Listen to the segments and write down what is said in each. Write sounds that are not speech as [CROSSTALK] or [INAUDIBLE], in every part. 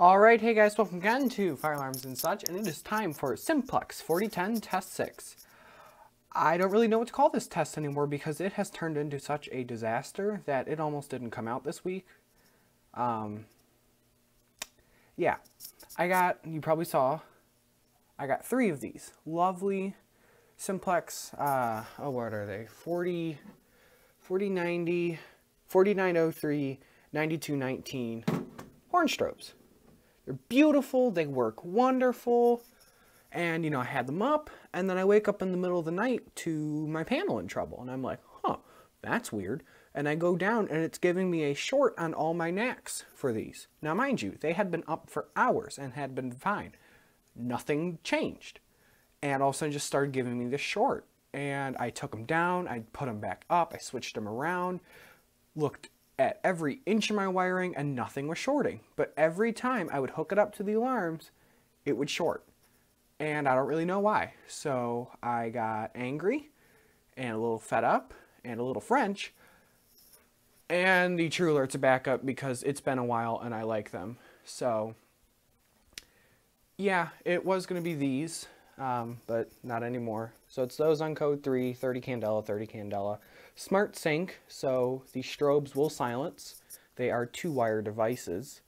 Alright, hey guys, welcome again to Fire Alarms and such, and it is time for Simplex 4010 Test 6. I don't really know what to call this test anymore because it has turned into such a disaster that it almost didn't come out this week. Um, yeah, I got, you probably saw, I got three of these. Lovely Simplex, uh, oh, what are they? 40, 4090, 4903, 9219 horn strobes. They're beautiful, they work wonderful, and you know, I had them up, and then I wake up in the middle of the night to my panel in trouble, and I'm like, huh, that's weird. And I go down, and it's giving me a short on all my NACs for these. Now, mind you, they had been up for hours and had been fine. Nothing changed. And all of a sudden just started giving me this short. And I took them down, I put them back up, I switched them around, looked at every inch of my wiring and nothing was shorting. But every time I would hook it up to the alarms, it would short. And I don't really know why. So I got angry and a little fed up and a little French. And the True Alerts are back up because it's been a while and I like them. So yeah, it was going to be these, um, but not anymore. So it's those on code 3, 30 Candela, 30 Candela. Smart Sync, so the strobes will silence. They are two-wire devices.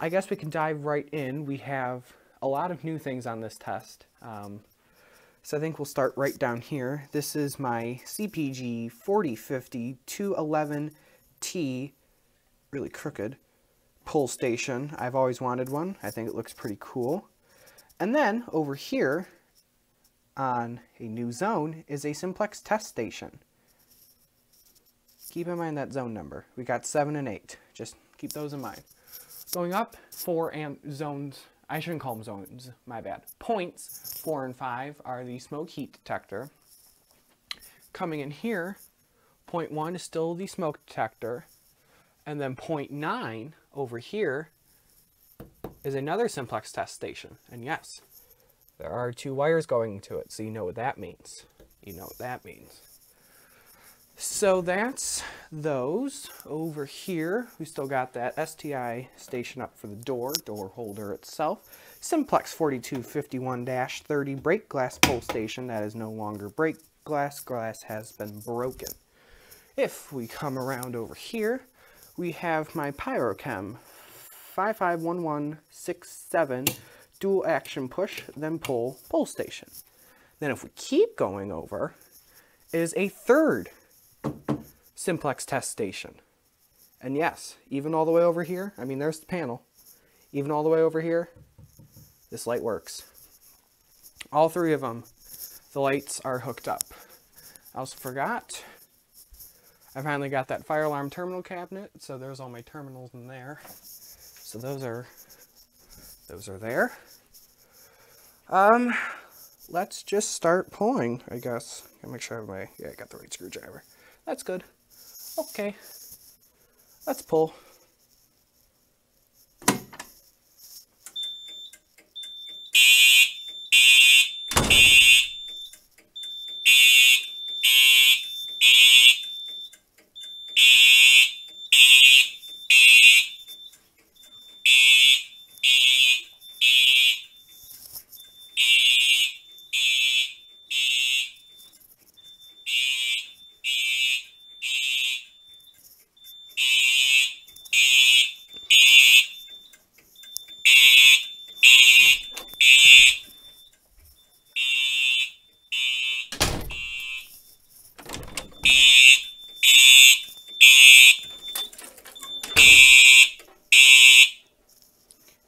I guess we can dive right in. We have a lot of new things on this test. Um, so I think we'll start right down here. This is my CPG 4050 211T, really crooked, pull station. I've always wanted one. I think it looks pretty cool. And then over here on a new zone is a simplex test station. Keep in mind that zone number. We got 7 and 8. Just keep those in mind. Going up, 4 and zones, I shouldn't call them zones, my bad. Points, 4 and 5 are the smoke heat detector. Coming in here, point 1 is still the smoke detector. And then point 9 over here is another simplex test station. And yes, there are two wires going to it, so you know what that means. You know what that means. So that's those. Over here, we still got that STI station up for the door, door holder itself. Simplex 4251-30 break glass pull station. That is no longer break glass. Glass has been broken. If we come around over here, we have my Pyrochem 551167 dual action push, then pull, pull station. Then if we keep going over, is a third simplex test station. And yes, even all the way over here, I mean, there's the panel. Even all the way over here, this light works. All three of them, the lights are hooked up. I also forgot, I finally got that fire alarm terminal cabinet, so there's all my terminals in there. So those are, those are there. Um, let's just start pulling, I guess. Gotta make sure I have my, yeah, I got the right screwdriver. That's good. Okay. Let's pull.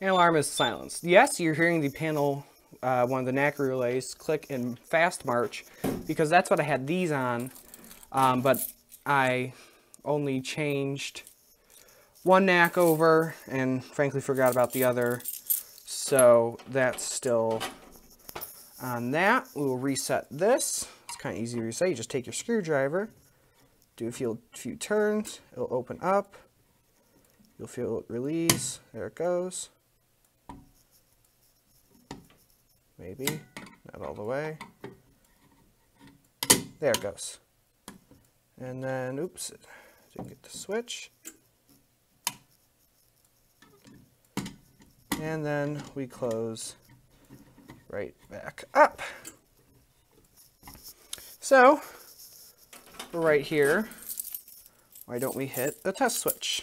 And alarm is silenced. Yes, you're hearing the panel, uh, one of the NAC relays, click in fast march because that's what I had these on, um, but I only changed one NAC over and frankly forgot about the other. So that's still on that. We will reset this. Kind of easy to reset. You just take your screwdriver, do a few, few turns, it'll open up. You'll feel it release. There it goes. Maybe, not all the way. There it goes. And then, oops, didn't get the switch. And then we close right back up. So, right here, why don't we hit the test switch?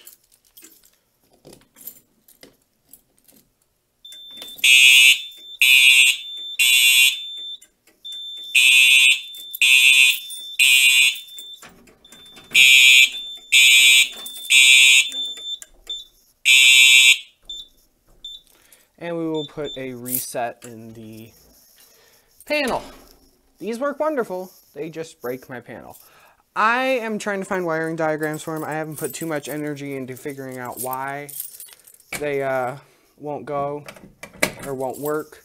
And we will put a reset in the panel. These work wonderful. They just break my panel. I am trying to find wiring diagrams for them. I haven't put too much energy into figuring out why they uh, won't go or won't work.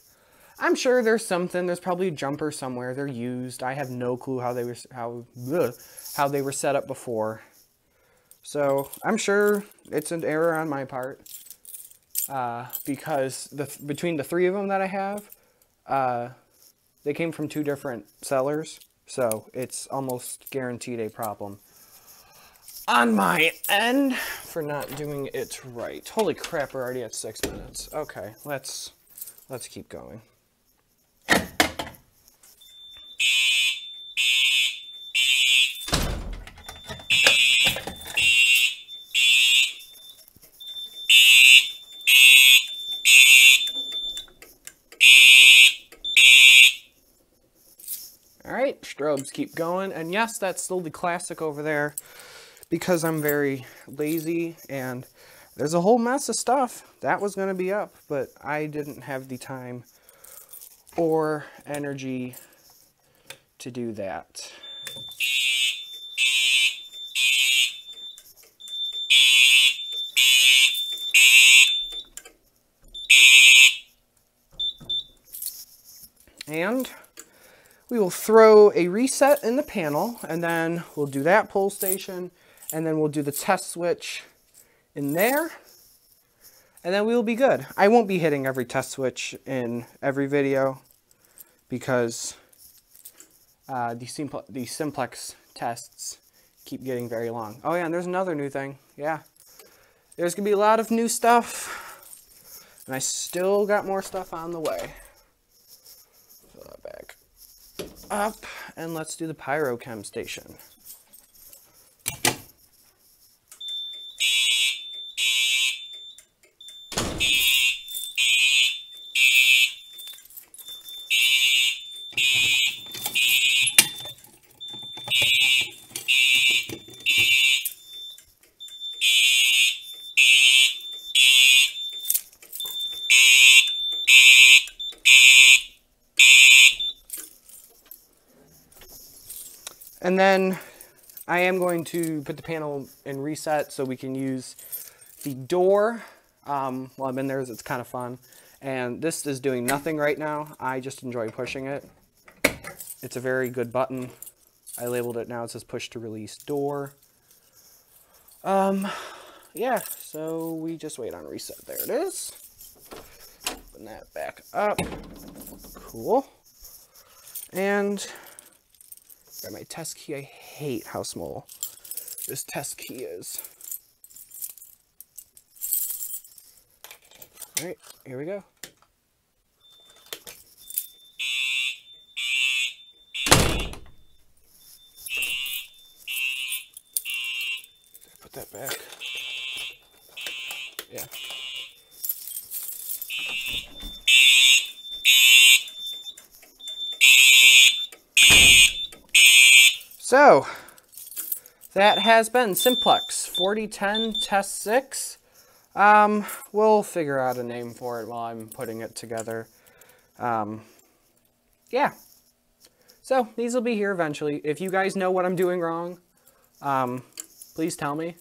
I'm sure there's something. There's probably a jumper somewhere. They're used. I have no clue how they were how ugh, how they were set up before. So I'm sure it's an error on my part uh, because the between the three of them that I have, uh, they came from two different sellers. So it's almost guaranteed a problem on my end for not doing it right. Holy crap, we're already at six minutes. Okay, let's let's keep going. All right, strobes keep going. And yes, that's still the classic over there because I'm very lazy and there's a whole mess of stuff that was going to be up, but I didn't have the time or energy to do that. And we will throw a reset in the panel and then we'll do that pull station and then we'll do the test switch in there and then we will be good. I won't be hitting every test switch in every video because uh, the, simpl the simplex tests keep getting very long. Oh yeah, and there's another new thing. Yeah, there's gonna be a lot of new stuff and I still got more stuff on the way. Fill that back up and let's do the pyrochem station. And then I am going to put the panel in reset so we can use the door um, while I'm in there. It's kind of fun. And this is doing nothing right now. I just enjoy pushing it. It's a very good button. I labeled it now. It says push to release door. Um, yeah, so we just wait on reset. There it is. Open that back up. Cool. And Got my test key. I hate how small this test key is. All right, here we go. Put that back. Yeah. So, that has been Simplex 4010 Test 6. Um, we'll figure out a name for it while I'm putting it together. Um, yeah. So, these will be here eventually. If you guys know what I'm doing wrong, um, please tell me.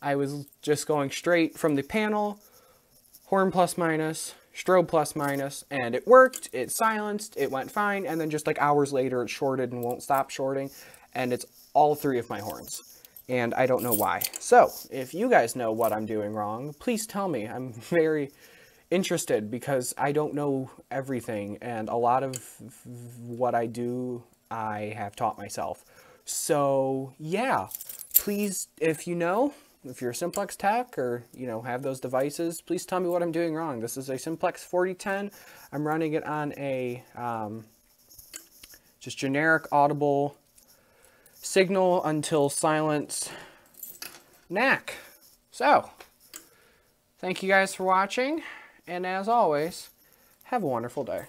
I was just going straight from the panel, horn plus minus, strobe plus minus, and it worked, it silenced, it went fine, and then just like hours later it shorted and won't stop shorting and it's all three of my horns. And I don't know why. So, if you guys know what I'm doing wrong, please tell me. I'm [LAUGHS] very interested because I don't know everything, and a lot of what I do, I have taught myself. So, yeah, please, if you know, if you're a Simplex tech or, you know, have those devices, please tell me what I'm doing wrong. This is a Simplex 4010. I'm running it on a um, just generic audible signal until silence NAC. So, thank you guys for watching, and as always, have a wonderful day.